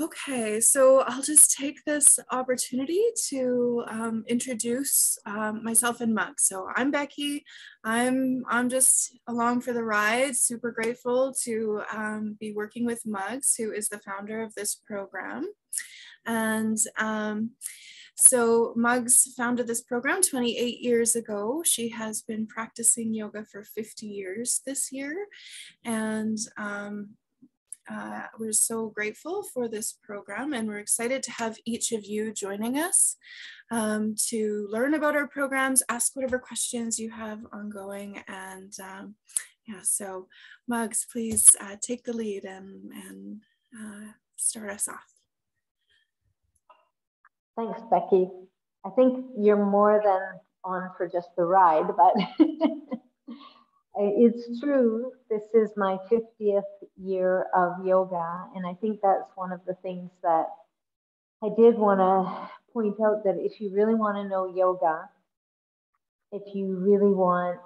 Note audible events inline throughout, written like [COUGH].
Okay, so I'll just take this opportunity to um, introduce um, myself and Mug. So I'm Becky. I'm I'm just along for the ride. Super grateful to um, be working with Mugs, who is the founder of this program. And um, so Mugs founded this program 28 years ago. She has been practicing yoga for 50 years this year, and um, uh, we're so grateful for this program and we're excited to have each of you joining us um, to learn about our programs, ask whatever questions you have ongoing. And um, yeah, so Mugs, please uh, take the lead and, and uh, start us off. Thanks, Becky. I think you're more than on for just the ride, but [LAUGHS] it's true. This is my 50th year of yoga. And I think that's one of the things that I did want to point out that if you really want to know yoga, if you really want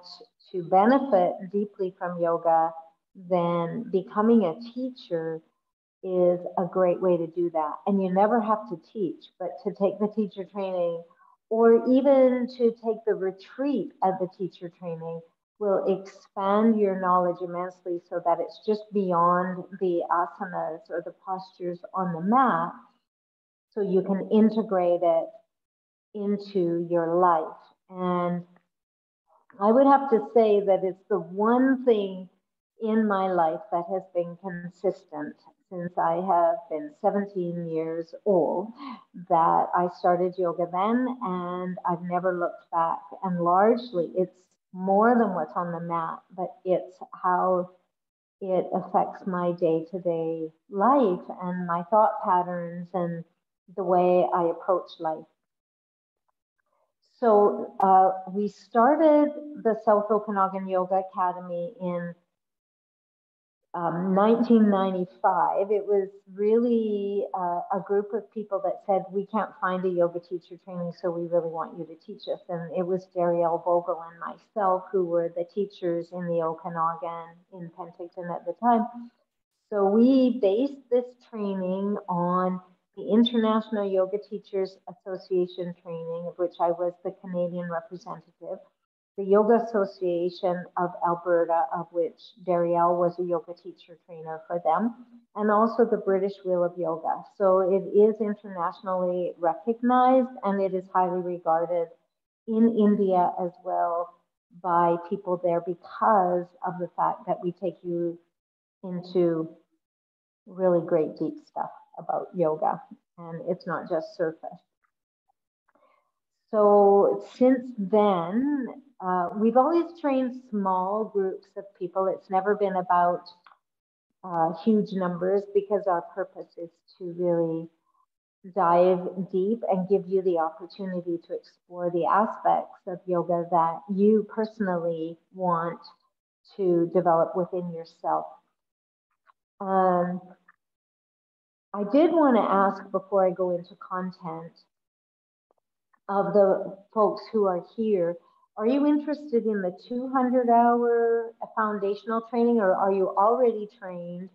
to benefit deeply from yoga, then becoming a teacher is a great way to do that. And you never have to teach, but to take the teacher training or even to take the retreat at the teacher training will expand your knowledge immensely so that it's just beyond the asanas or the postures on the mat so you can integrate it into your life. And I would have to say that it's the one thing in my life that has been consistent since I have been 17 years old that I started yoga then and I've never looked back. And largely it's more than what's on the mat, but it's how it affects my day to day life and my thought patterns and the way I approach life. So, uh, we started the South Okanagan Yoga Academy in um, 1995, it was really uh, a group of people that said, We can't find a yoga teacher training, so we really want you to teach us. And it was Darielle Vogel and myself who were the teachers in the Okanagan in Penticton at the time. So we based this training on the International Yoga Teachers Association training, of which I was the Canadian representative the Yoga Association of Alberta, of which Darielle was a yoga teacher trainer for them, and also the British Wheel of Yoga. So it is internationally recognized and it is highly regarded in India as well by people there because of the fact that we take you into really great deep stuff about yoga and it's not just surface. So since then, uh, we've always trained small groups of people. It's never been about uh, huge numbers because our purpose is to really dive deep and give you the opportunity to explore the aspects of yoga that you personally want to develop within yourself. Um, I did want to ask before I go into content of the folks who are here are you interested in the 200 hour foundational training or are you already trained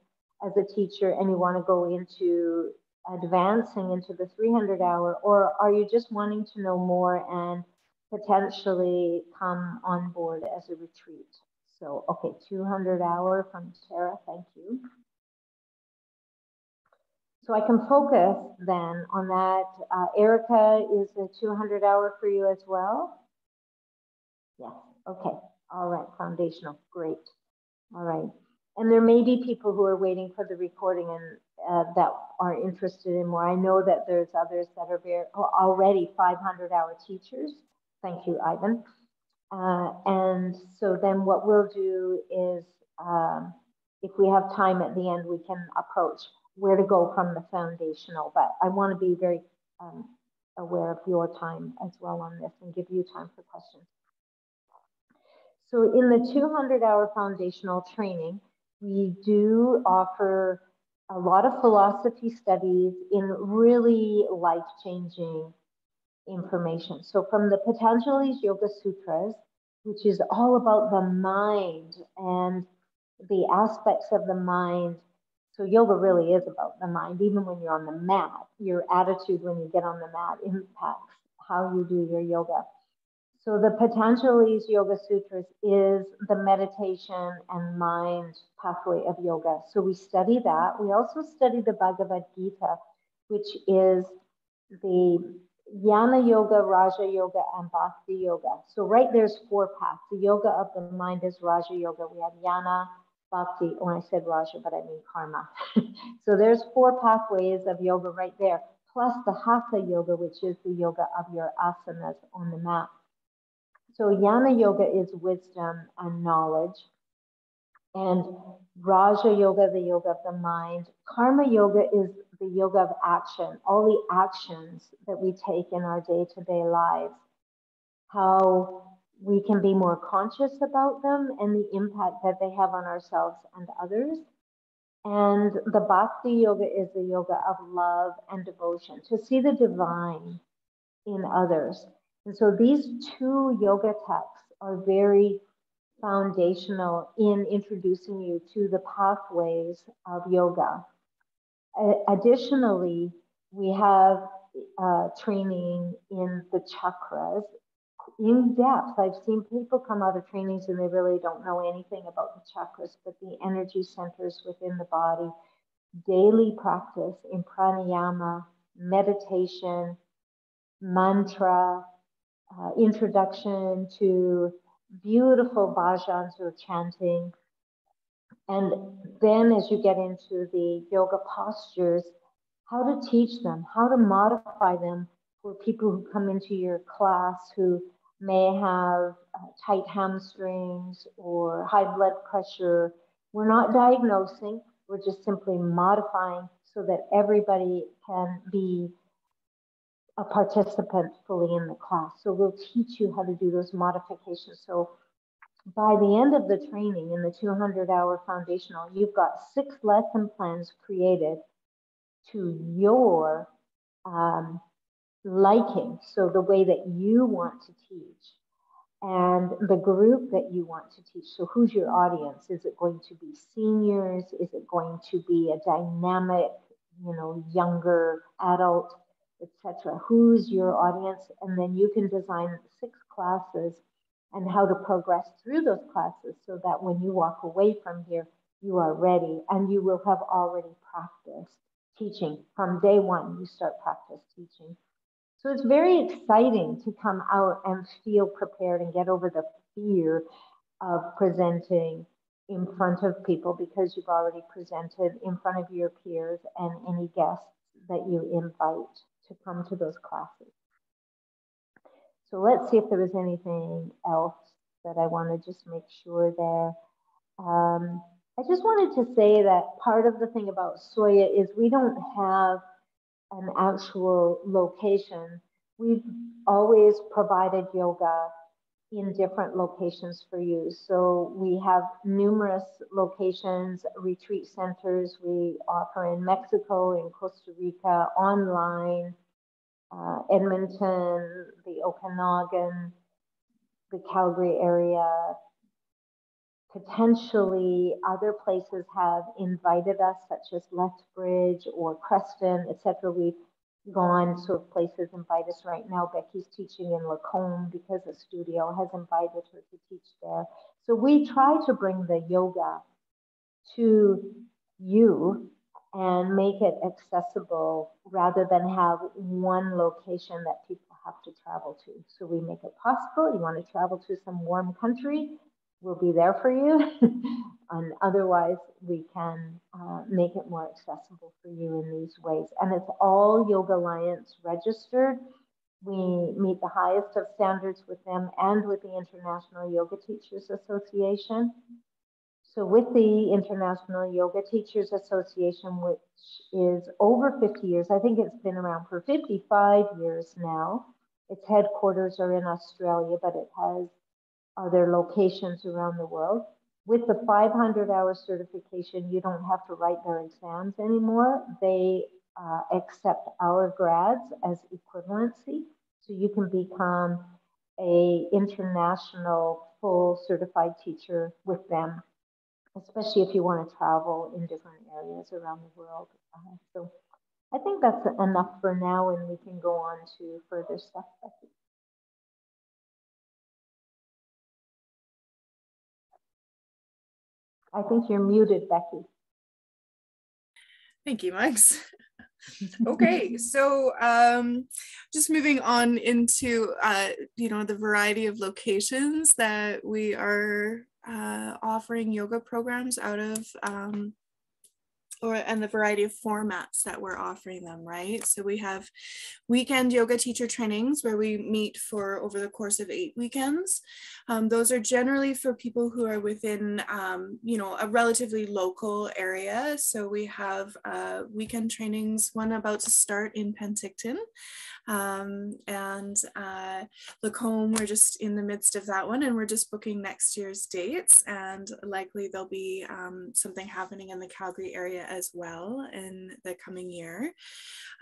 as a teacher and you want to go into advancing into the 300 hour or are you just wanting to know more and potentially come on board as a retreat? So, okay, 200 hour from Tara, thank you. So I can focus then on that. Uh, Erica is the 200 hour for you as well. Yeah, okay. All right, foundational, great. All right. And there may be people who are waiting for the recording and uh, that are interested in more. I know that there's others that are very, already 500 hour teachers. Thank you, Ivan. Uh, and so then what we'll do is, um, if we have time at the end, we can approach where to go from the foundational. But I want to be very um, aware of your time as well on this and give you time for questions. So in the 200 hour foundational training, we do offer a lot of philosophy studies in really life changing information. So from the Patanjali's Yoga Sutras, which is all about the mind and the aspects of the mind So yoga really is about the mind. Even when you're on the mat, your attitude when you get on the mat impacts how you do your yoga. So the Patanjali's Yoga Sutras is the meditation and mind pathway of yoga. So we study that. We also study the Bhagavad Gita, which is the Jnana Yoga, Raja Yoga, and Bhakti Yoga. So right there's four paths. The yoga of the mind is Raja Yoga. We have Jnana, Bhakti. When I said Raja, but I mean Karma. [LAUGHS] so there's four pathways of yoga right there, plus the Hatha Yoga, which is the yoga of your asanas on the mat. So Jnana Yoga is wisdom and knowledge. And Raja Yoga, the yoga of the mind. Karma Yoga is the yoga of action, all the actions that we take in our day to day lives, how we can be more conscious about them and the impact that they have on ourselves and others. And the Bhakti Yoga is the yoga of love and devotion, to see the divine in others. And so these two yoga texts are very foundational in introducing you to the pathways of yoga. Additionally, we have uh, training in the chakras in depth. I've seen people come out of trainings and they really don't know anything about the chakras, but the energy centers within the body. Daily practice in pranayama, meditation, mantra, uh, introduction to beautiful bhajans or chanting, and then as you get into the yoga postures, how to teach them, how to modify them for people who come into your class who may have uh, tight hamstrings or high blood pressure. We're not diagnosing, we're just simply modifying so that everybody can be a participant fully in the class. So we'll teach you how to do those modifications. So by the end of the training in the 200 hour foundational, you've got six lesson plans created to your um, liking. So, the way that you want to teach and the group that you want to teach. So, who's your audience? Is it going to be seniors? Is it going to be a dynamic, you know, younger adult, etc.? Who's your audience? And then you can design six classes and how to progress through those classes so that when you walk away from here, you are ready and you will have already practiced teaching. From day one, you start practice teaching. So it's very exciting to come out and feel prepared and get over the fear of presenting in front of people because you've already presented in front of your peers and any guests that you invite to come to those classes. So let's see if there was anything else that I want to just make sure there. Um, I just wanted to say that part of the thing about Soya is we don't have an actual location. We've always provided yoga in different locations for you. So we have numerous locations, retreat centers we offer in Mexico, in Costa Rica, online, uh, Edmonton, the Okanagan, the Calgary area. Potentially, other places have invited us, such as Lethbridge or Creston, etc. We've gone, so places invite us right now. Becky's teaching in Lacombe because a studio has invited her to teach there. So we try to bring the yoga to you and make it accessible rather than have one location that people have to travel to. So we make it possible. You want to travel to some warm country, we'll be there for you. [LAUGHS] and otherwise, we can uh, make it more accessible for you in these ways. And it's all Yoga Alliance registered. We meet the highest of standards with them and with the International Yoga Teachers Association. So, with the International Yoga Teachers Association, which is over 50 years, I think it's been around for 55 years now. Its headquarters are in Australia, but it has other locations around the world. With the 500 hour certification, you don't have to write their exams anymore. They uh, accept our grads as equivalency. So you can become a international full certified teacher with them especially if you want to travel in different areas around the world. Uh, so I think that's enough for now, and we can go on to further stuff. I think you're muted, Becky. Thank you, Mugs. [LAUGHS] okay, so um, just moving on into uh, you know the variety of locations that we are uh, offering yoga programs out of um, or and the variety of formats that we're offering them, right? So we have weekend yoga teacher trainings where we meet for over the course of eight weekends. Um, those are generally for people who are within, um, you know, a relatively local area. So we have uh, weekend trainings, one about to start in Penticton, um, and uh, Lacombe, we're just in the midst of that one and we're just booking next year's dates and likely there'll be um, something happening in the Calgary area as well in the coming year.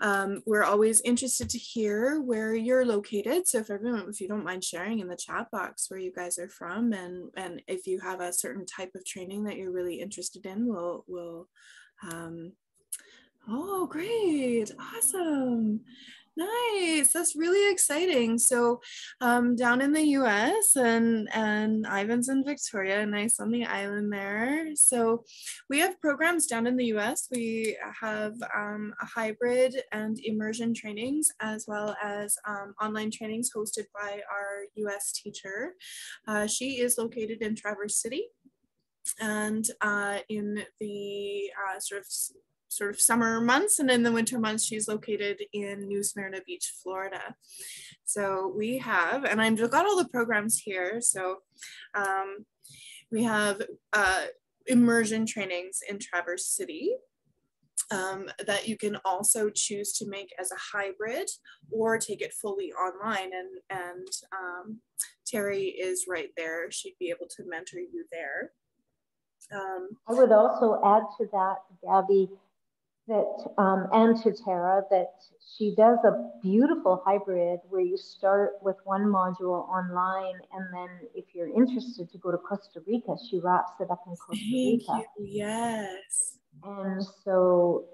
Um, we're always interested to hear where you're located. So if everyone, if you don't mind sharing in the chat box where you guys are from and, and if you have a certain type of training that you're really interested in, we'll, we'll um, Oh, great. Awesome. Nice. That's really exciting. So um, down in the US and, and Ivan's in Victoria, nice on the island there. So we have programs down in the US. We have um, a hybrid and immersion trainings as well as um, online trainings hosted by our US teacher. Uh, she is located in Traverse City and uh, in the uh, sort of sort of summer months and in the winter months she's located in New Smyrna Beach, Florida. So we have, and I've got all the programs here. So um, we have uh, immersion trainings in Traverse City. Um, that you can also choose to make as a hybrid or take it fully online and and um, Terry is right there she'd be able to mentor you there um, I would also add to that, Gabby, that um, and to Tara that she does a beautiful hybrid where you start with one module online and then if you're interested to go to Costa Rica, she wraps it up in Costa Rica. Thank you. Yes. And so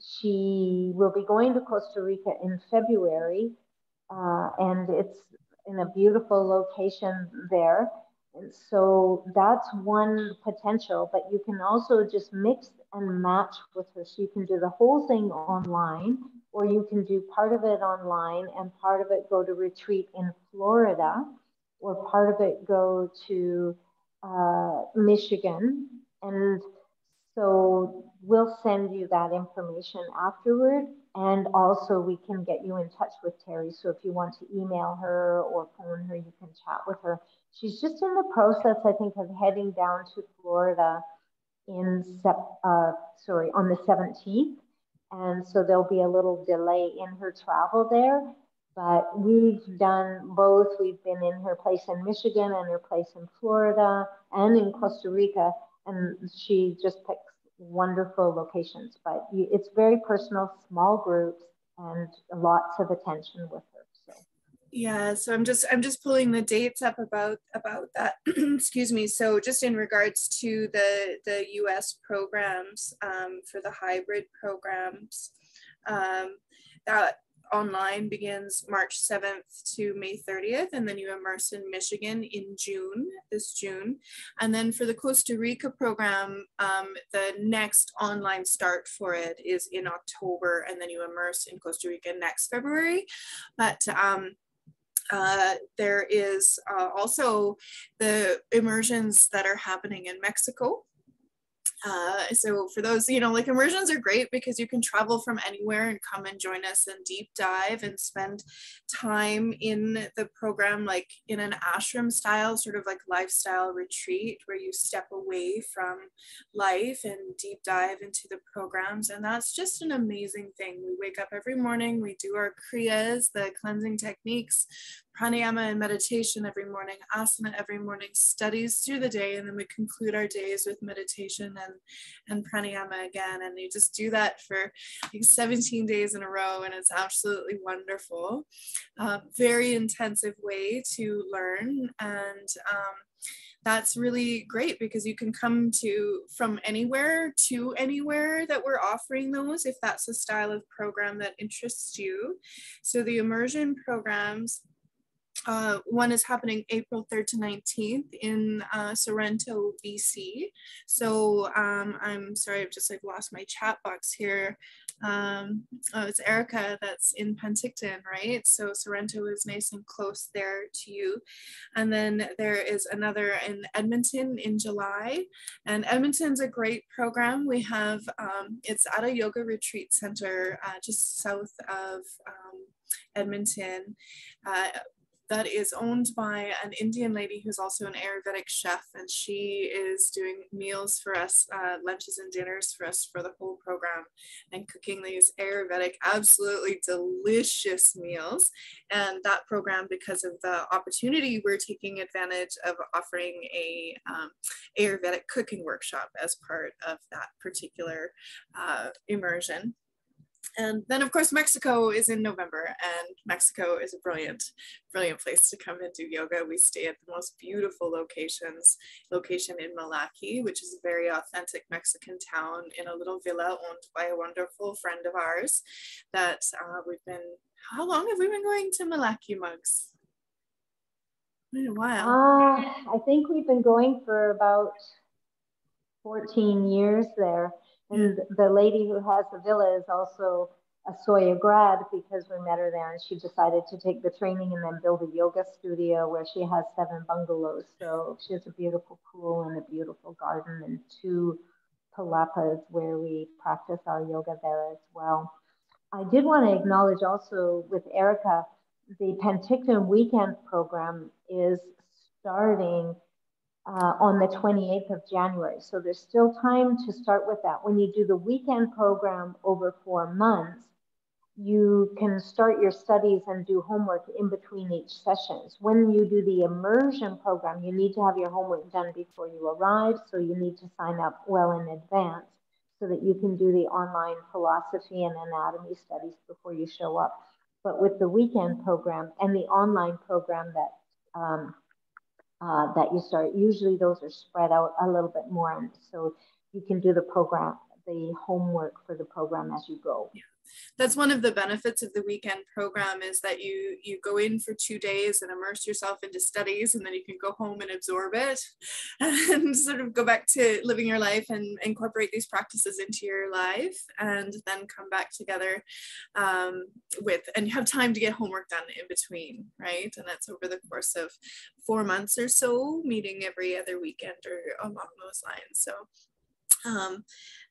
she will be going to Costa Rica in February, uh, and it's in a beautiful location there. So that's one potential, but you can also just mix and match with her. So you can do the whole thing online, or you can do part of it online and part of it go to retreat in Florida, or part of it go to uh, Michigan. And so we'll send you that information afterward. And also, we can get you in touch with Terry. So if you want to email her or phone her, you can chat with her. She's just in the process, I think, of heading down to Florida in uh, sorry on the 17th, and so there'll be a little delay in her travel there. But we've done both. We've been in her place in Michigan and her place in Florida and in Costa Rica, and she just picks wonderful locations. But it's very personal, small groups, and lots of attention with her. Yeah, so I'm just I'm just pulling the dates up about about that. [CLEARS THROAT] Excuse me. So just in regards to the the U.S. programs um, for the hybrid programs, um, that online begins March 7th to May 30th, and then you immerse in Michigan in June, this June. And then for the Costa Rica program, um, the next online start for it is in October, and then you immerse in Costa Rica next February. But um, uh, there is uh, also the immersions that are happening in Mexico uh, so for those, you know, like immersions are great because you can travel from anywhere and come and join us and deep dive and spend time in the program, like in an ashram style, sort of like lifestyle retreat where you step away from life and deep dive into the programs. And that's just an amazing thing. We wake up every morning, we do our kriyas, the cleansing techniques, pranayama and meditation every morning, asana every morning, studies through the day, and then we conclude our days with meditation and, and pranayama again. And you just do that for like 17 days in a row, and it's absolutely wonderful. Uh, very intensive way to learn. And um, that's really great because you can come to from anywhere to anywhere that we're offering those if that's a style of program that interests you. So the immersion programs uh, one is happening April 3rd to 19th in uh, Sorrento, BC. So um, I'm sorry, I've just like lost my chat box here. Um, oh, it's Erica that's in Penticton, right? So Sorrento is nice and close there to you. And then there is another in Edmonton in July. And Edmonton's a great program. We have, um, it's at a yoga retreat center uh, just south of um, Edmonton. Uh, that is owned by an Indian lady who's also an Ayurvedic chef, and she is doing meals for us, uh, lunches and dinners for us for the whole program, and cooking these Ayurvedic, absolutely delicious meals. And that program, because of the opportunity, we're taking advantage of offering a um, Ayurvedic cooking workshop as part of that particular uh, immersion. And then of course Mexico is in November and Mexico is a brilliant, brilliant place to come and do yoga. We stay at the most beautiful locations, location in Melaque, which is a very authentic Mexican town in a little villa owned by a wonderful friend of ours that uh, we've been, how long have we been going to Melaque mugs? Been a while. Uh, I think we've been going for about 14 years there. And mm. the lady who has the villa is also a Soya grad because we met her there and she decided to take the training and then build a yoga studio where she has seven bungalows. So she has a beautiful pool and a beautiful garden and two palapas where we practice our yoga there as well. I did want to acknowledge also with Erica, the Penticton weekend program is starting uh, on the 28th of January. So there's still time to start with that. When you do the weekend program over four months, you can start your studies and do homework in between each sessions. When you do the immersion program, you need to have your homework done before you arrive. So you need to sign up well in advance so that you can do the online philosophy and anatomy studies before you show up. But with the weekend program and the online program that um, uh, that you start. Usually those are spread out a little bit more. And so you can do the program, the homework for the program as you go. Yeah. That's one of the benefits of the weekend program is that you you go in for two days and immerse yourself into studies and then you can go home and absorb it [LAUGHS] and sort of go back to living your life and incorporate these practices into your life and then come back together um, with and you have time to get homework done in between right? And that's over the course of four months or so meeting every other weekend or along those lines. So um,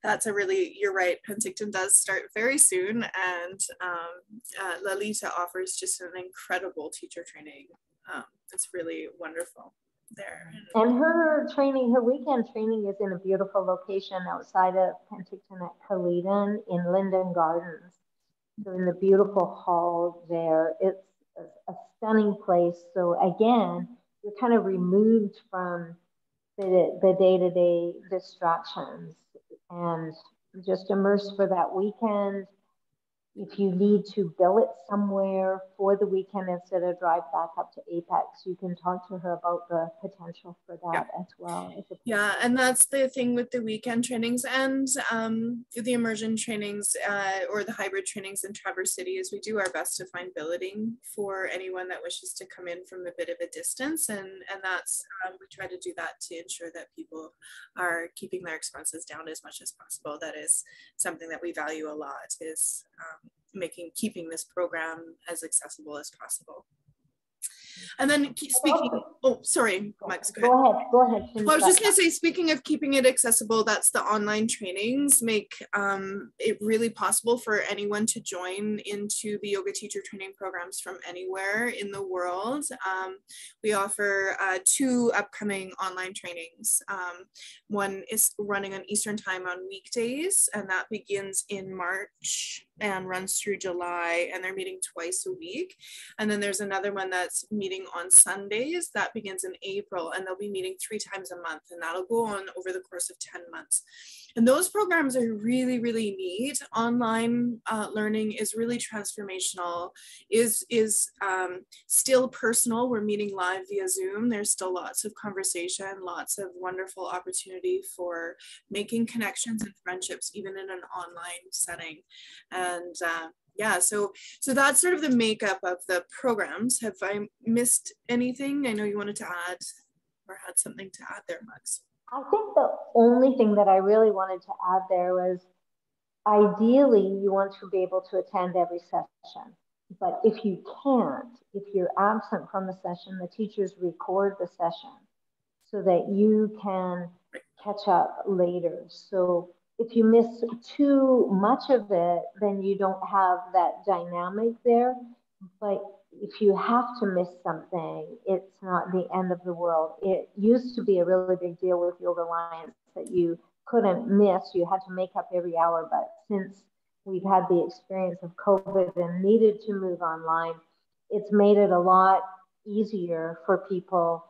that's a really, you're right, Penticton does start very soon and um, uh, Lalita offers just an incredible teacher training. Um, it's really wonderful there. And her training, her weekend training is in a beautiful location outside of Penticton at Kaleden in Linden Gardens. So in the beautiful hall there, it's a, a stunning place. So again, you're kind of removed from the, the day-to-day distractions and just immerse for that weekend if you need to bill it somewhere for the weekend instead of drive back up to Apex, you can talk to her about the potential for that yeah. as well. Yeah, and that's the thing with the weekend trainings and um, the immersion trainings uh, or the hybrid trainings in Traverse City is we do our best to find billeting for anyone that wishes to come in from a bit of a distance. And, and that's, um, we try to do that to ensure that people are keeping their expenses down as much as possible. That is something that we value a lot is um, making keeping this program as accessible as possible. And then speaking, oh, sorry, Mugs, go, go ahead. Go ahead. Well, I was just going to say, speaking of keeping it accessible, that's the online trainings make um, it really possible for anyone to join into the yoga teacher training programs from anywhere in the world. Um, we offer uh, two upcoming online trainings. Um, one is running on Eastern time on weekdays, and that begins in March and runs through July, and they're meeting twice a week. And then there's another one that's meeting on Sundays. That begins in April, and they'll be meeting three times a month, and that'll go on over the course of 10 months. And those programs are really, really neat. Online uh, learning is really transformational, is, is um, still personal. We're meeting live via Zoom. There's still lots of conversation, lots of wonderful opportunity for making connections and friendships, even in an online setting. And uh, yeah, so so that's sort of the makeup of the programs. Have I missed anything? I know you wanted to add or had something to add there, mugs I think the only thing that I really wanted to add there was ideally you want to be able to attend every session. But if you can't, if you're absent from the session, the teachers record the session so that you can catch up later. So if you miss too much of it, then you don't have that dynamic there. But if you have to miss something, it's not the end of the world. It used to be a really big deal with Yoga Alliance that you couldn't miss. You had to make up every hour. But since we've had the experience of COVID and needed to move online, it's made it a lot easier for people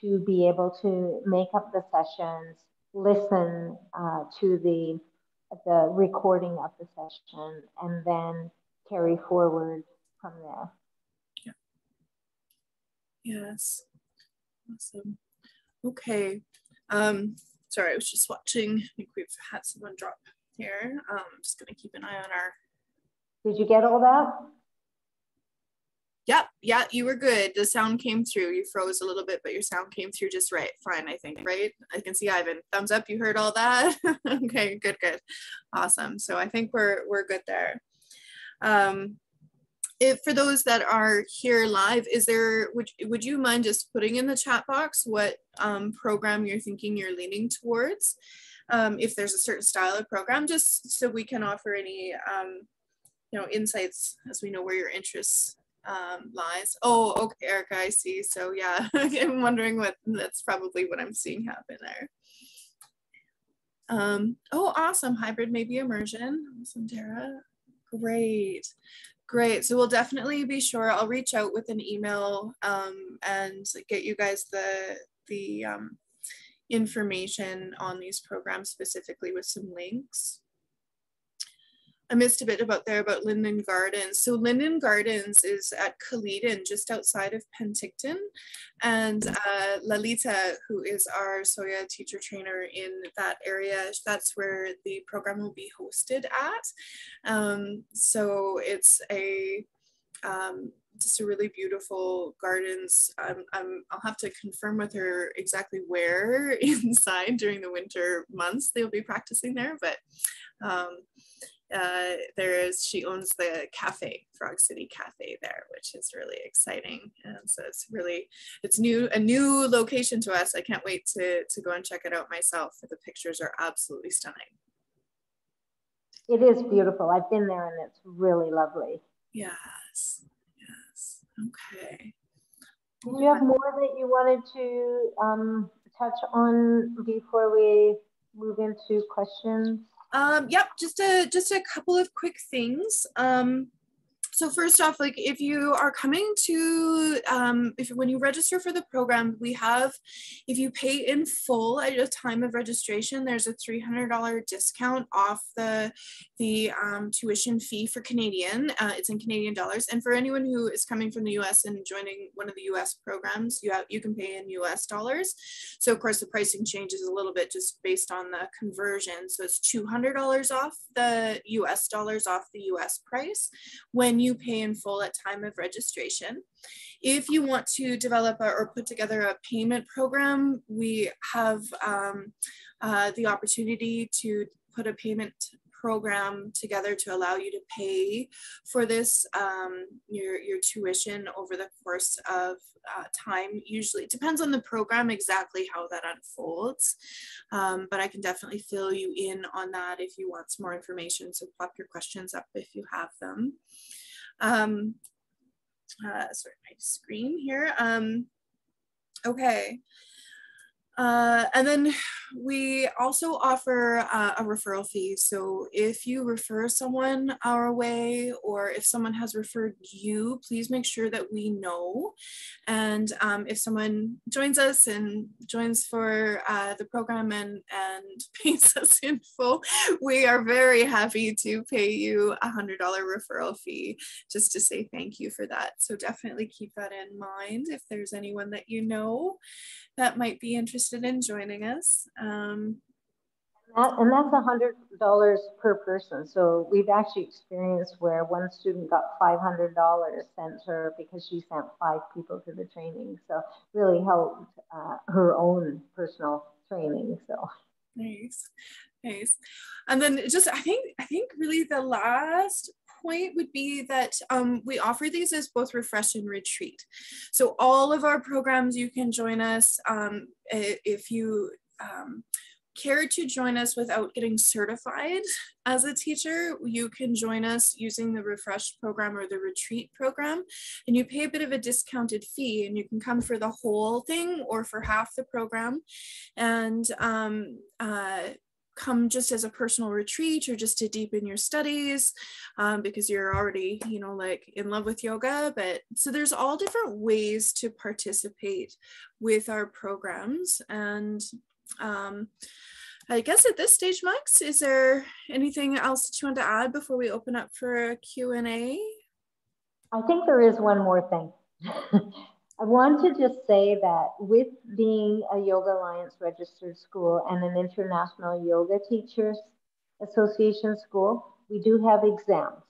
to be able to make up the sessions, listen uh, to the the recording of the session, and then carry forward from there. Yes. Awesome. Okay. Um, sorry, I was just watching. I think we've had someone drop here. Um, I'm just gonna keep an eye on our. Did you get all that? Yep, yeah, you were good. The sound came through. You froze a little bit, but your sound came through just right. Fine, I think, right? I can see Ivan. Thumbs up, you heard all that? [LAUGHS] okay, good, good. Awesome. So I think we're we're good there. Um, if for those that are here live, is there would would you mind just putting in the chat box what um, program you're thinking you're leaning towards? Um, if there's a certain style of program, just so we can offer any um, you know insights as we know where your interests um, lies. Oh, okay, Erica, I see. So yeah, [LAUGHS] I'm wondering what that's probably what I'm seeing happen there. Um, oh, awesome. Hybrid maybe immersion. Awesome, Tara. Great. Great. So we'll definitely be sure. I'll reach out with an email um, and get you guys the the um, information on these programs specifically with some links. I missed a bit about there about Linden Gardens. So Linden Gardens is at Kaleden, just outside of Penticton. And uh, Lalita, who is our Soya teacher trainer in that area, that's where the program will be hosted at. Um, so it's a um, just a really beautiful gardens. I'll have to confirm with her exactly where [LAUGHS] inside during the winter months they'll be practicing there, but um, uh, there is she owns the cafe frog city cafe there which is really exciting. And so it's really it's new a new location to us. I can't wait to to go and check it out myself. The pictures are absolutely stunning. It is beautiful. I've been there and it's really lovely. Yes yes. Okay. Do you have more that you wanted to um, touch on before we move into questions um, yep, just a just a couple of quick things. Um, so first off, like if you are coming to, um, if when you register for the program, we have, if you pay in full at a time of registration, there's a $300 discount off the, the um, tuition fee for Canadian. Uh, it's in Canadian dollars. And for anyone who is coming from the US and joining one of the US programs, you have, you can pay in US dollars. So of course the pricing changes a little bit just based on the conversion. So it's $200 off the US dollars off the US price when you you pay in full at time of registration. If you want to develop a, or put together a payment program, we have um, uh, the opportunity to put a payment program together to allow you to pay for this um, your your tuition over the course of uh, time. Usually it depends on the program exactly how that unfolds. Um, but I can definitely fill you in on that if you want some more information so pop your questions up if you have them um, uh, sorry, my screen here. Um, okay. Uh, and then we also offer uh, a referral fee. So if you refer someone our way or if someone has referred you, please make sure that we know. And um, if someone joins us and joins for uh, the program and, and [LAUGHS] pays us in full, we are very happy to pay you a $100 referral fee just to say thank you for that. So definitely keep that in mind if there's anyone that you know that might be interested in joining us. Um, that, and that's a hundred dollars per person. So we've actually experienced where one student got five hundred dollars sent her because she sent five people to the training. So really helped uh, her own personal training. So nice, nice. And then just I think I think really the last point would be that um, we offer these as both refresh and retreat. So all of our programs, you can join us um, if you um, care to join us without getting certified as a teacher, you can join us using the refresh program or the retreat program and you pay a bit of a discounted fee and you can come for the whole thing or for half the program. And um, uh, come just as a personal retreat or just to deepen your studies um, because you're already you know like in love with yoga but so there's all different ways to participate with our programs and um, I guess at this stage, Mugs, is there anything else that you want to add before we open up for a Q&A? I think there is one more thing. [LAUGHS] I want to just say that with being a Yoga Alliance registered school and an International Yoga Teachers Association school, we do have exams.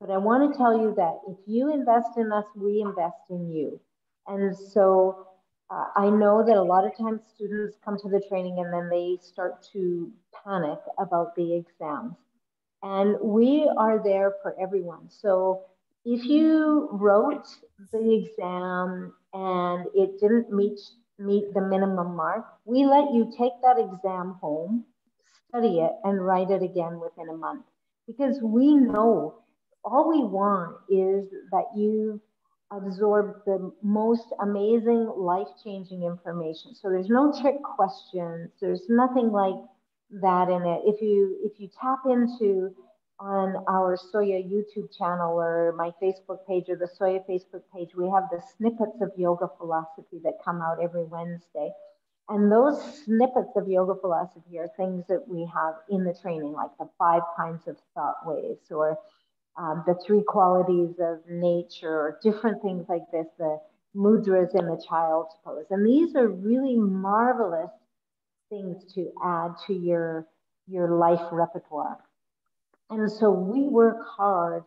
But I want to tell you that if you invest in us, we invest in you. And so uh, I know that a lot of times students come to the training and then they start to panic about the exams. And we are there for everyone. So if you wrote the exam and it didn't meet meet the minimum mark, we let you take that exam home, study it, and write it again within a month. Because we know all we want is that you absorb the most amazing life-changing information. So there's no trick questions. There's nothing like that in it. If you if you tap into on our Soya YouTube channel or my Facebook page or the Soya Facebook page, we have the snippets of yoga philosophy that come out every Wednesday. And those snippets of yoga philosophy are things that we have in the training, like the five kinds of thought waves or um, the three qualities of nature or different things like this, the mudras in the child's pose. And these are really marvelous things to add to your, your life repertoire. And so we work hard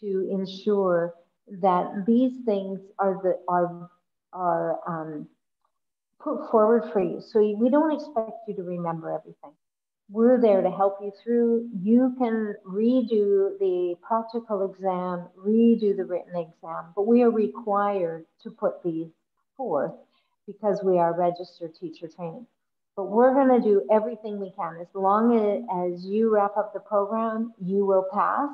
to ensure that these things are the are are um, put forward for you. So we don't expect you to remember everything. We're there to help you through. You can redo the practical exam, redo the written exam, but we are required to put these forth because we are registered teacher training. But we're going to do everything we can. As long as you wrap up the program, you will pass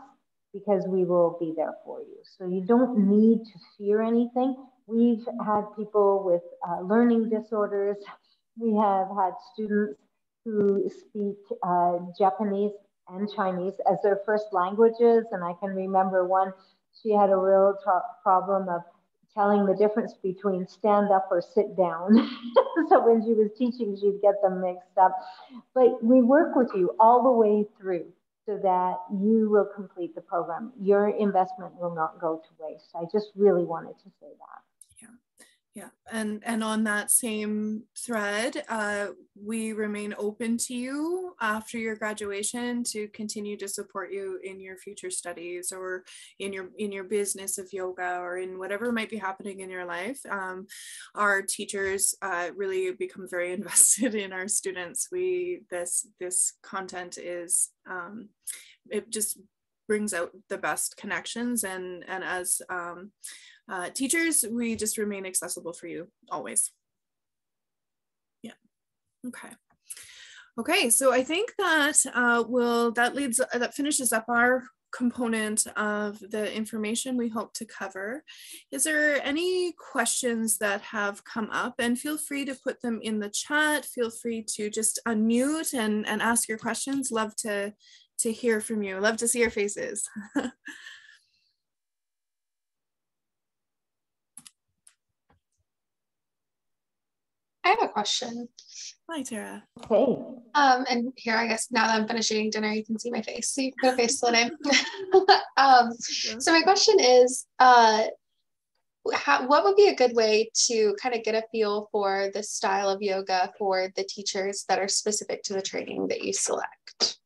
because we will be there for you. So you don't need to fear anything. We've had people with uh, learning disorders. We have had students who speak uh, Japanese and Chinese as their first languages. And I can remember one, she had a real problem of telling the difference between stand up or sit down. [LAUGHS] so when she was teaching, she'd get them mixed up. But we work with you all the way through so that you will complete the program. Your investment will not go to waste. I just really wanted to say that. Yeah, and and on that same thread, uh, we remain open to you after your graduation to continue to support you in your future studies or in your in your business of yoga or in whatever might be happening in your life. Um, our teachers uh, really become very [LAUGHS] invested in our students. We this this content is um, it just brings out the best connections and and as um, uh, teachers, we just remain accessible for you always. Yeah, okay. Okay, so I think that uh, will that leads uh, that finishes up our component of the information we hope to cover. Is there any questions that have come up? And feel free to put them in the chat. Feel free to just unmute and, and ask your questions. Love to, to hear from you. Love to see your faces. [LAUGHS] I have a question. Hi, Tara. Okay. Um, and here, I guess now that I'm finishing dinner, you can see my face. So you can put a face to the name. [LAUGHS] um, so my question is, uh, how, what would be a good way to kind of get a feel for the style of yoga for the teachers that are specific to the training that you select?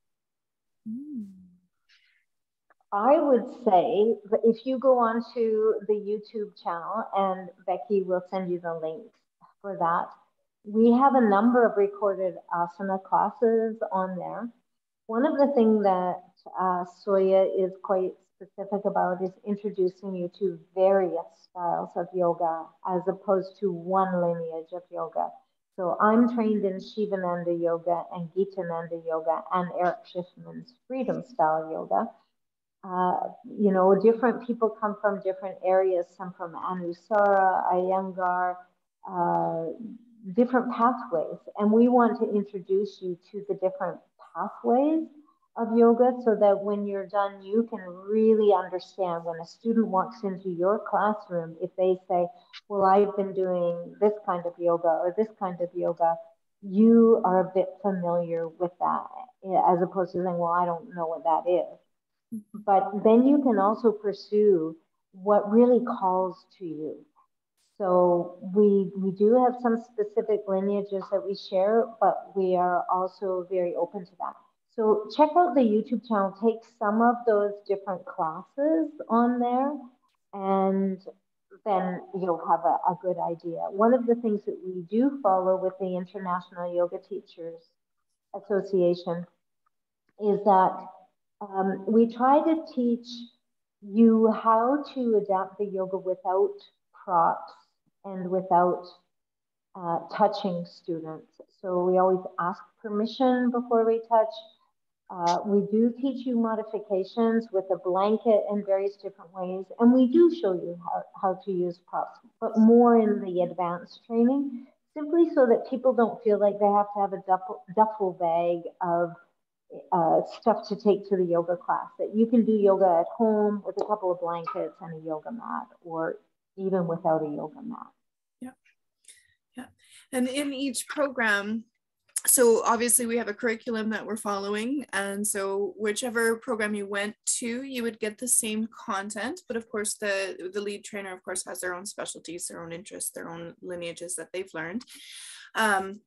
I would say that if you go onto the YouTube channel, and Becky will send you the link for that, we have a number of recorded asana classes on there. One of the things that uh, Soya is quite specific about is introducing you to various styles of yoga as opposed to one lineage of yoga. So I'm trained in Shivananda Yoga and Gitananda Yoga and Erich Schiffmann's Freedom Style Yoga. Uh, you know, different people come from different areas, some from Anusara, Iyengar, uh, different pathways. And we want to introduce you to the different pathways of yoga so that when you're done, you can really understand when a student walks into your classroom, if they say, Well, I've been doing this kind of yoga or this kind of yoga, you are a bit familiar with that eh, as opposed to saying, Well, I don't know what that is. Mm-hmm. But then you can also pursue what really calls to you so we, we do have some specific lineages that we share, but we are also very open to that. So check out the YouTube channel, take some of those different classes on there, and then you'll have a, a good idea. One of the things that we do follow with the International Yoga Teachers Association is that um, we try to teach you how to adapt the yoga without props and without uh, touching students. So we always ask permission before we touch. Uh, we do teach you modifications with a blanket in various different ways, and we do show you how, how to use props, but more in the advanced training, simply so that people don't feel like they have to have a duffel, bag of uh, stuff to take to the yoga class, that you can do yoga at home with a couple of blankets and a yoga mat, or even without a yoga mat. Yeah. Yeah. And in each program, so obviously we have a curriculum that we're following and so whichever program you went to you would get the same content but of course the the lead trainer of course has their own specialties their own interests their own lineages that they've learned um,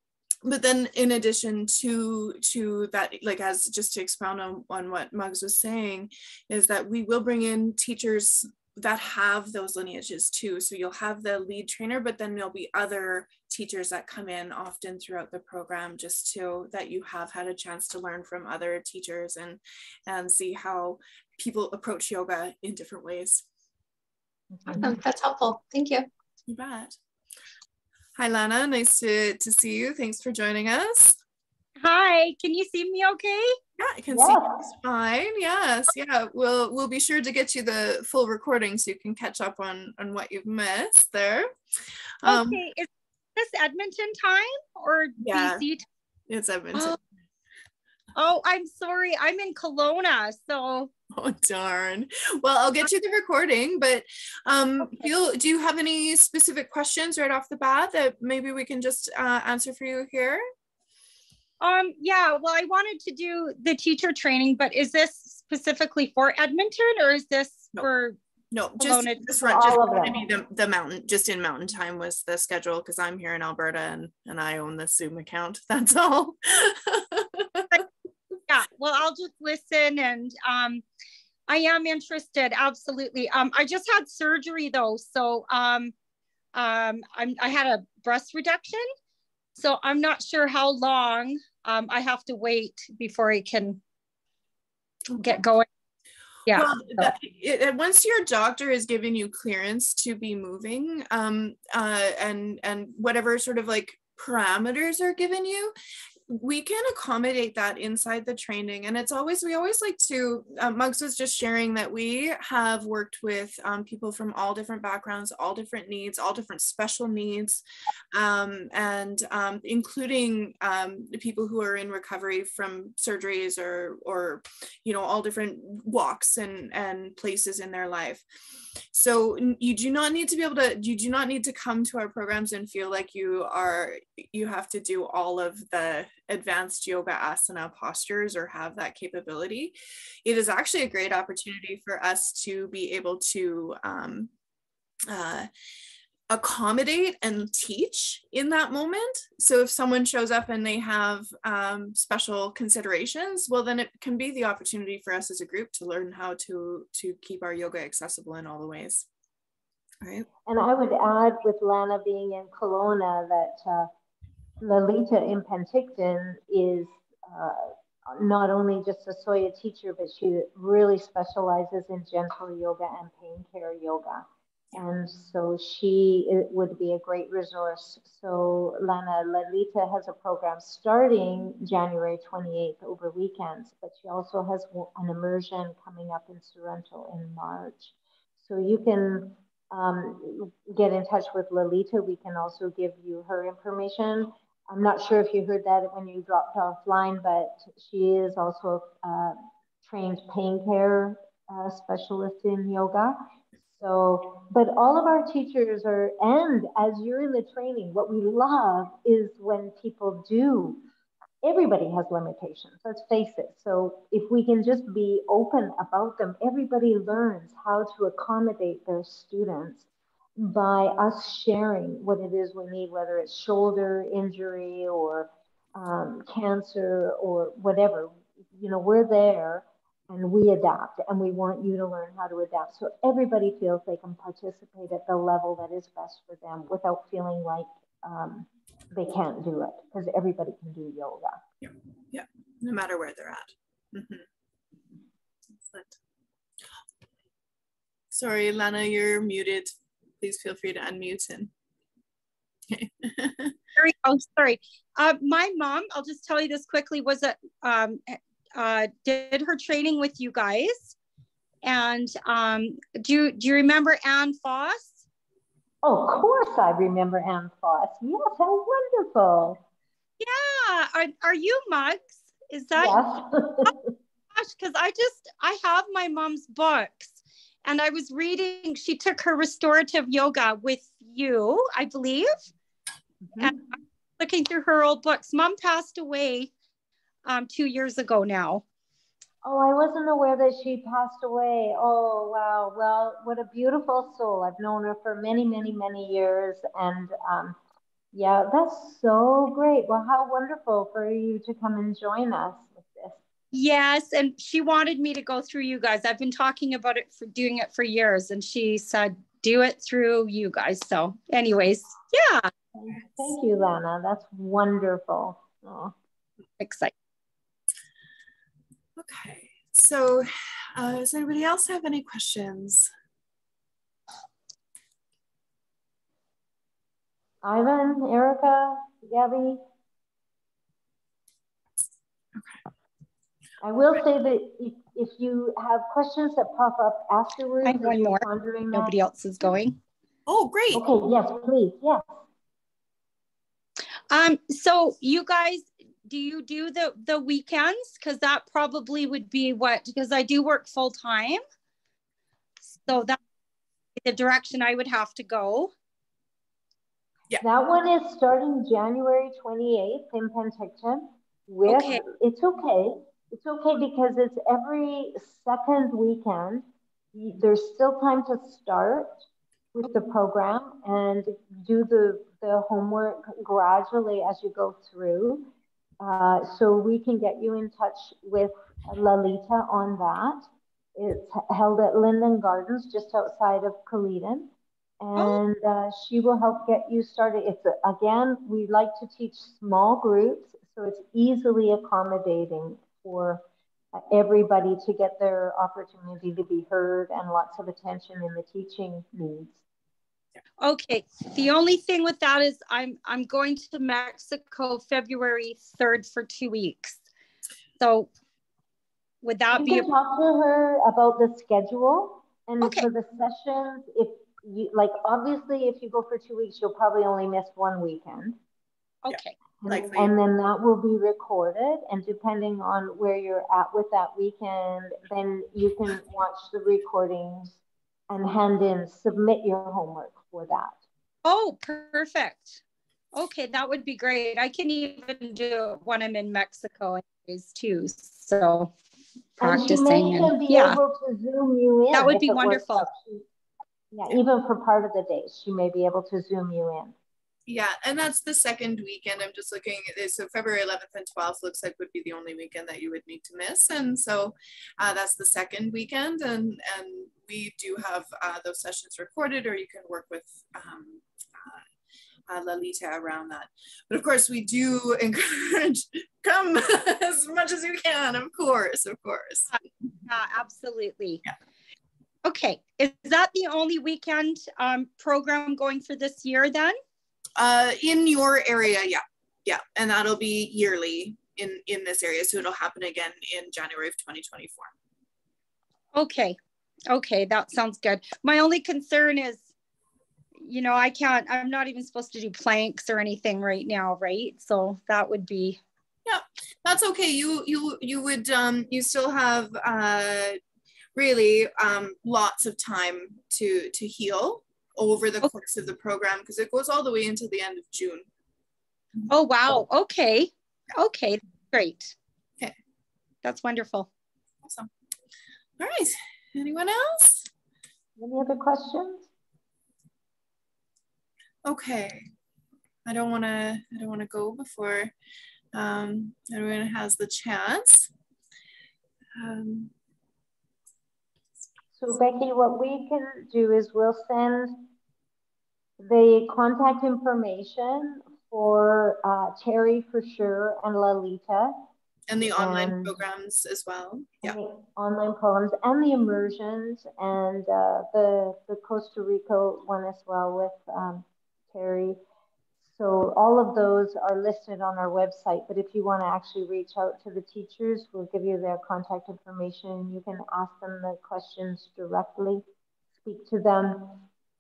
but then in addition to to that like as just to expound on, on what Mugs was saying is that we will bring in teachers that have those lineages too. So you'll have the lead trainer, but then there'll be other teachers that come in often throughout the program just to that you have had a chance to learn from other teachers and and see how people approach yoga in different ways. Awesome. That's helpful. Thank you. You bet. Hi Lana, nice to, to see you. Thanks for joining us. Hi, can you see me okay? Yeah, I can yeah. see you fine. Yes, yeah. We'll we'll be sure to get you the full recording so you can catch up on on what you've missed there. Um, okay, is this Edmonton time or yeah, BC? It's Edmonton. Oh, I'm sorry. I'm in Kelowna, so. Oh darn. Well, I'll get you the recording, but um, okay. feel, do you have any specific questions right off the bat that maybe we can just uh, answer for you here? Um, yeah, well, I wanted to do the teacher training, but is this specifically for Edmonton or is this no. for no, just just, run, just the, the mountain, just in mountain time was the schedule because I'm here in Alberta and, and I own the Zoom account. [LAUGHS] That's all. yeah, well, I'll just listen and um, I am interested. Absolutely. Um, I just had surgery though. So um, um, I'm, I had a breast reduction so I'm not sure how long um, I have to wait before I can get going. Yeah. Well, that, it, once your doctor has given you clearance to be moving, um, uh, and and whatever sort of like parameters are given you, we can accommodate that inside the training. And it's always we always like to uh, Mugs was just sharing that we have worked with um, people from all different backgrounds all different needs all different special needs um, and um, including um, the people who are in recovery from surgeries or or you know all different walks and and places in their life so you do not need to be able to you do not need to come to our programs and feel like you are you have to do all of the advanced yoga asana postures or have that capability. It is actually a great opportunity for us to be able to um, uh, accommodate and teach in that moment. So if someone shows up and they have um, special considerations, well, then it can be the opportunity for us as a group to learn how to to keep our yoga accessible in all the ways. Right. And I would add with Lana being in Kelowna that uh, Lalita in Penticton is uh, not only just a Soya teacher, but she really specializes in gentle yoga and pain care yoga. And so she would be a great resource. So Lana Lalita has a program starting January 28th over weekends, but she also has an immersion coming up in Sorrento in March. So you can um, get in touch with Lalita. We can also give you her information. I'm not sure if you heard that when you dropped offline, but she is also a trained pain care uh, specialist in yoga. So, but all of our teachers are, and as you're in the training, what we love is when people do. Everybody has limitations, let's face it. So, if we can just be open about them, everybody learns how to accommodate their students by us sharing what it is we need, whether it's shoulder injury or um, cancer or whatever. You know, we're there and we adapt and we want you to learn how to adapt so everybody feels they can participate at the level that is best for them without feeling like um, they can't do it because everybody can do yoga yeah yeah no matter where they're at mm-hmm. sorry lana you're muted please feel free to unmute and Okay. [LAUGHS] sorry, oh, sorry. Uh, my mom, I'll just tell you this quickly, was a um, uh, did her training with you guys. And um, do, you, do you remember Anne Foss? Oh, of course I remember Anne Foss. Yes, how wonderful. Yeah. Are, are you Mugs? Is that? Yes. [LAUGHS] gosh, because I just, I have my mom's books and I was reading, she took her restorative yoga with you, I believe. Mm-hmm. And looking through her old books. Mom passed away um, two years ago now. Oh, I wasn't aware that she passed away. Oh, wow. Well, what a beautiful soul. I've known her for many, many, many years. And um, yeah, that's so great. Well, how wonderful for you to come and join us with this. Yes. And she wanted me to go through you guys. I've been talking about it for doing it for years. And she said, do it through you guys. So, anyways, yeah. Thank you, Lana. That's wonderful. Oh. Exciting. Okay, so uh, does anybody else have any questions? Ivan, Erica, Gabby? Okay. I will say that if, if you have questions that pop up afterwards, I'm going more. Nobody else is going. Oh, great. Okay, yes, please, yes. Um, so you guys do you do the the weekends? Because that probably would be what because i do work full time so that's the direction i would have to go. Yeah. That one is starting january 28th in penticton with okay. it's okay. It's okay because it's every second weekend there's still time to start with the program and do the the homework gradually as you go through uh, so we can get you in touch with Lalita on that. It's held at Linden Gardens, just outside of Kaleden. And uh, she will help get you started. It's a, again, we like to teach small groups, so it's easily accommodating for everybody to get their opportunity to be heard and lots of attention in the teaching needs. Okay, the only thing with that is I'm I'm going to Mexico February 3rd for two weeks. So would that you be? can a- talk to her about the schedule and Okay. for the sessions. If you like, obviously, if you go for two weeks, you'll probably only miss one weekend. Okay, Likely. And then that will be recorded, and depending on where you're at with that weekend, then you can watch the recordings and hand in, submit your homework for that. oh, perfect. Okay, that would be great. I can even do it when I'm in Mexico anyways too, so And she may practicing and yeah, able to zoom you in. That would be wonderful. Yeah, even for part of the day, she may be able to zoom you in. Yeah, and that's the second weekend. I'm just looking at this. So February 11th and 12th looks like would be the only weekend that you would need to miss. And so uh, that's the second weekend. And, and we do have uh, those sessions recorded or you can work with um, uh, uh, Lalita around that. But of course, we do [LAUGHS] encourage come [LAUGHS] as much as you can, of course, of course. yeah, absolutely. Yeah. Okay, is that the only weekend um, program going for this year then? Uh, in your area, yeah, yeah, and that'll be yearly in in this area, so it'll happen again in January of 2024. Okay, okay, that sounds good. My only concern is, you know, I can't, I'm not even supposed to do planks or anything right now, right? So that would be, Yeah, That's okay. You you you would um you still have uh really um lots of time to to heal over the Okay. course of the program because it goes all the way until the end of June. oh, wow, okay, okay, great. Okay. That's wonderful. Awesome. All right. Anyone else? Any other questions? Okay. I don't want to. I don't want to go before um, everyone has the chance. Um, So Becky, what we can do is we'll send the contact information for uh, Terry for sure and Lalita. and the online And- programs as well. Yeah. the Online programs and the immersions and uh, the, the Costa Rica one as well with um, Terry. So all of those are listed on our website, but if you want to actually reach out to the teachers, we'll give you their contact information. You can ask them the questions directly, speak to them.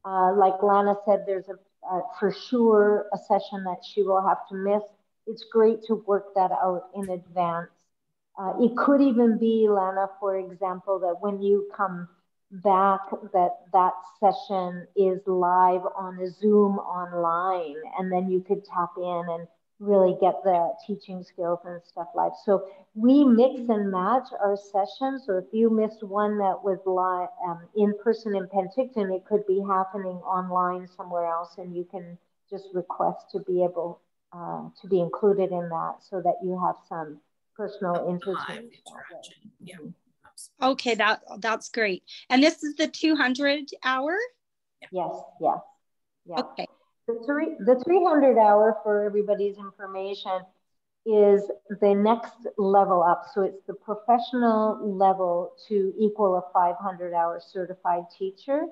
Uh, like Lana said, there's a, for sure a session that she will have to miss. It's great to work that out in advance. Uh, it could even be, Lana, for example, that when you come back, that that session is live on a Zoom online, and then you could tap in and really get the teaching skills and stuff live. So we mix and match our sessions. So if you missed one that was live um, in person in Penticton, it could be happening online somewhere else, and you can just request to be able uh, to be included in that, so that you have some personal interaction. Okay, that that's great. And this is the 200 hour? Yes, yes, yeah. Okay, The three, the 300 hour for everybody's information is the next level up. So it's the professional level to equal a 500 hour certified teacher.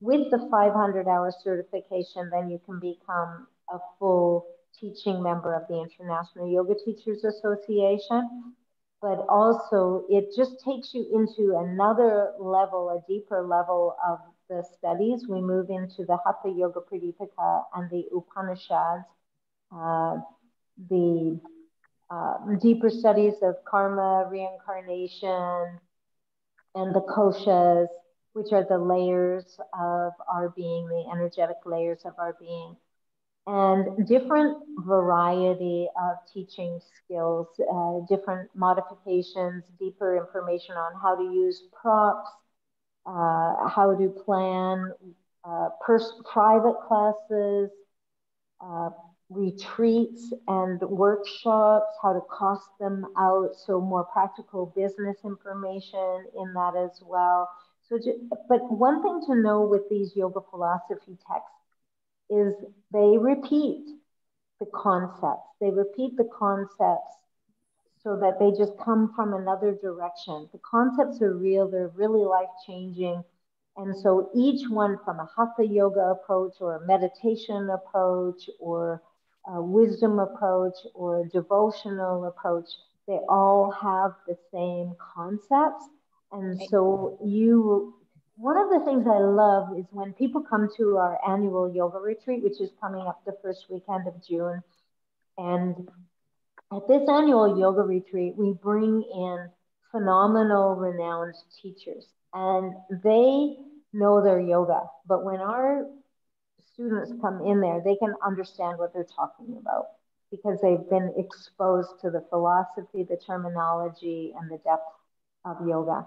With the 500 hour certification, then you can become a full teaching member of the International Yoga Teachers Association. But also, it just takes you into another level, a deeper level of the studies. We move into the Hatha Yoga Pradipika and the Upanishads, uh, the uh, deeper studies of karma, reincarnation, and the koshas, which are the layers of our being, the energetic layers of our being and different variety of teaching skills, uh, different modifications, deeper information on how to use props, uh, how to plan uh, private classes, uh, retreats and workshops, how to cost them out. So more practical business information in that as well. So, ju- but one thing to know with these yoga philosophy texts is they repeat the concepts. They repeat the concepts so that they just come from another direction. The concepts are real, they're really life changing. And so each one from a hatha yoga approach or a meditation approach or a wisdom approach or a devotional approach, they all have the same concepts. And so you one of the things I love is when people come to our annual yoga retreat, which is coming up the first weekend of June. And at this annual yoga retreat, we bring in phenomenal, renowned teachers, and they know their yoga. But when our students come in there, they can understand what they're talking about because they've been exposed to the philosophy, the terminology, and the depth of yoga.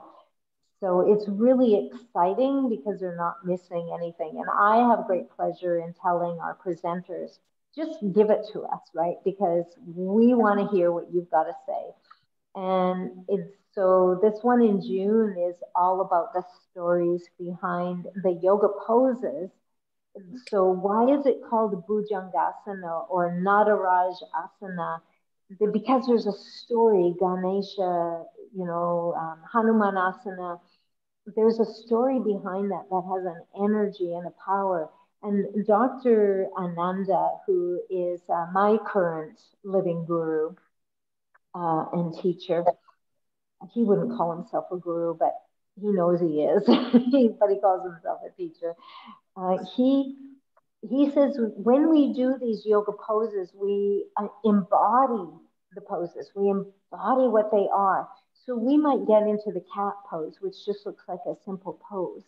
So it's really exciting because they're not missing anything. And I have great pleasure in telling our presenters, just give it to us, right? Because we want to hear what you've got to say. And it's so this one in June is all about the stories behind the yoga poses. So why is it called Bhujangasana or Nataraj Asana? Because there's a story, Ganesha, you know, um, Hanumanasana. There's a story behind that that has an energy and a power. And Dr. Ananda, who is uh, my current living guru uh, and teacher, he wouldn't call himself a guru, but he knows he is, [LAUGHS] but he calls himself a teacher. Uh, he he says when we do these yoga poses, we uh, embody the poses. We embody what they are. So we might get into the cat pose, which just looks like a simple pose.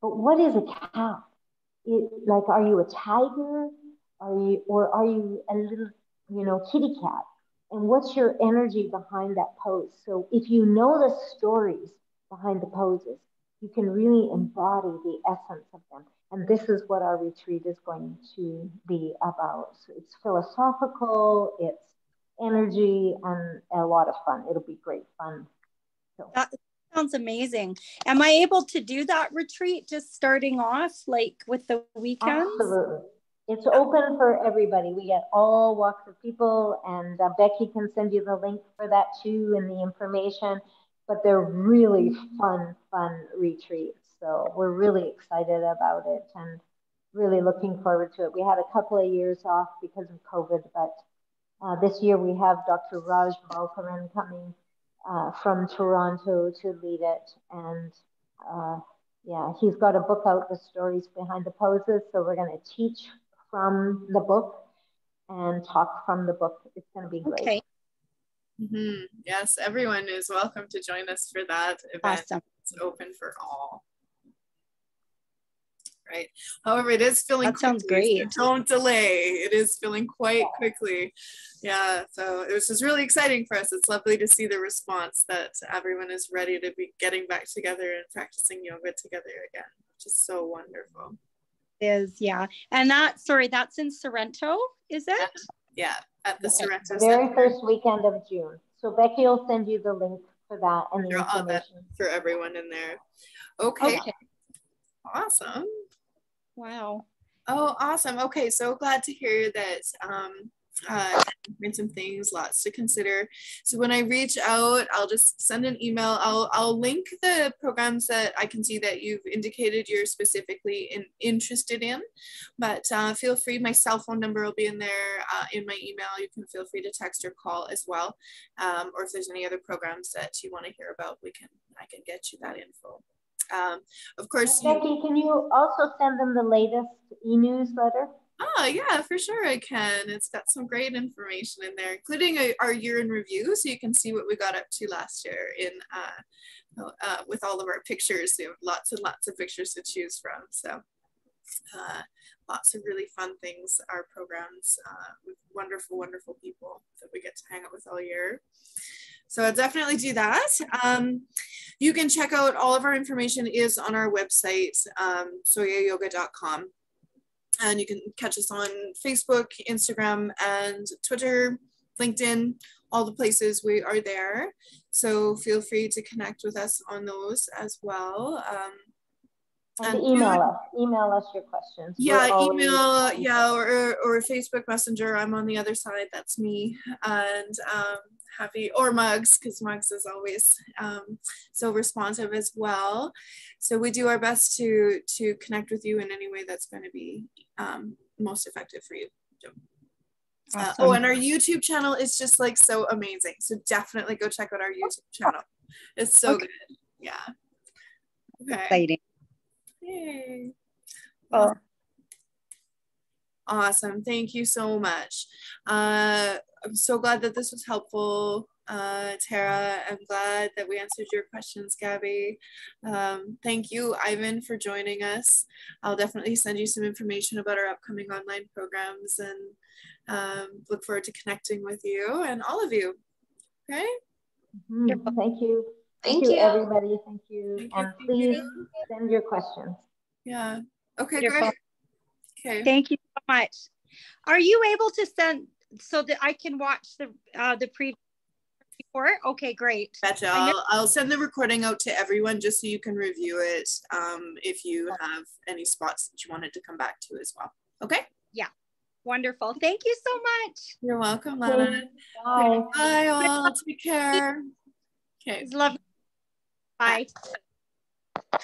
But what is a cat? It, like, are you a tiger? Are you, or are you a little, you know, kitty cat? And what's your energy behind that pose? So if you know the stories behind the poses, you can really embody the essence of them. And this is what our retreat is going to be about. So it's philosophical, it's energy and a lot of fun. It'll be great fun. So. That sounds amazing. Am I able to do that retreat just starting off like with the weekends? Absolutely. It's open for everybody. We get all walks of people, and uh, Becky can send you the link for that too and the information. But they're really fun, fun retreats. So we're really excited about it and really looking forward to it. We had a couple of years off because of COVID, but uh, this year we have Dr. Raj Balkaran coming uh, from Toronto to lead it. And uh, yeah, he's got a book out, The Stories Behind the Poses. So we're going to teach from the book and talk from the book. It's going to be great. Okay. Mm-hmm. Yes, everyone is welcome to join us for that event. Awesome. It's open for all right? However, it is filling. That sounds great. So don't delay. It is filling quite quickly. Yeah. So it was just really exciting for us. It's lovely to see the response that everyone is ready to be getting back together and practicing yoga together again, which is so wonderful. Is yeah, and that sorry, that's in Sorrento, is it? Yeah, at the okay. Sorrento. The very first weekend of June. So Becky will send you the link for that and the information for everyone in there. Okay. okay. Awesome. Wow. Oh, awesome. Okay, so glad to hear that um, uh, some things, lots to consider. So when I reach out, I'll just send an email. I'll, I'll link the programs that I can see that you've indicated you're specifically in, interested in, but uh, feel free, my cell phone number will be in there uh, in my email. You can feel free to text or call as well. Um, or if there's any other programs that you want to hear about, we can, I can get you that info. Um, of course, Becky, you, can you also send them the latest e-newsletter? Oh yeah, for sure I can. It's got some great information in there, including a, our year in review, so you can see what we got up to last year in uh, uh, with all of our pictures. We have lots and lots of pictures to choose from. So uh, lots of really fun things, our programs uh, with wonderful, wonderful people that we get to hang out with all year. So I'll definitely do that. Um, you can check out all of our information is on our website, um, soyayoga.com. And you can catch us on Facebook, Instagram, and Twitter, LinkedIn, all the places we are there. So feel free to connect with us on those as well. Um, and, and email us, email us your questions. Yeah, email, yeah, or, or Facebook Messenger. I'm on the other side. That's me. And um, happy or Mugs because Mugs is always um, so responsive as well so we do our best to to connect with you in any way that's going to be um, most effective for you awesome. uh, oh and our youtube channel is just like so amazing so definitely go check out our youtube channel it's so okay. good yeah okay exciting Yay. oh Awesome. Thank you so much. Uh, I'm so glad that this was helpful, uh, Tara. I'm glad that we answered your questions, Gabby. Um, thank you, Ivan, for joining us. I'll definitely send you some information about our upcoming online programs and um, look forward to connecting with you and all of you. Okay? Mm -hmm. Thank you. Thank, Thank you, you, everybody. Thank you. Thank and you. please send your questions. Yeah. Okay, great. Okay. Thank you so much. Are you able to send so that I can watch the uh, the previous report? Okay, great. Betcha. I'll, I'll send the recording out to everyone just so you can review it um, if you have any spots that you wanted to come back to as well. Okay? Yeah. Wonderful. Thank you so much. You're welcome, Lana. Bye. Bye, all. Take care. Okay. [LAUGHS] Love. Bye. Bye.